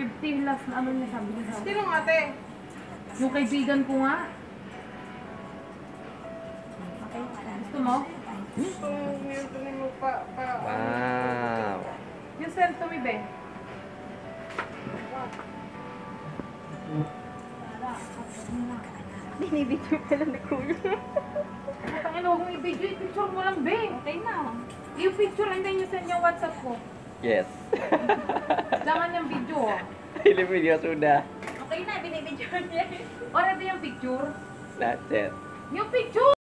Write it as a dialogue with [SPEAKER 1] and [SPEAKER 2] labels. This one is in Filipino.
[SPEAKER 1] 50 last na ano niya sabi niya sa akin.
[SPEAKER 2] Sino nga ate?
[SPEAKER 1] Yung kaibigan ko nga. Gusto mo?
[SPEAKER 2] Gusto mo mo pa, pa,
[SPEAKER 3] Wow.
[SPEAKER 1] Yung send to me, be.
[SPEAKER 4] Binibidyo ka lang na kuya.
[SPEAKER 1] Tangin huwag mong i-video. I-picture mo lang, be.
[SPEAKER 4] Okay na.
[SPEAKER 1] Yung picture and then you send yung WhatsApp ko.
[SPEAKER 3] Yes.
[SPEAKER 1] Jangan yung video, oh.
[SPEAKER 3] Ini video sudah.
[SPEAKER 4] Okay na, binibidyo niya.
[SPEAKER 1] Already yung picture.
[SPEAKER 3] It.
[SPEAKER 1] Yung picture!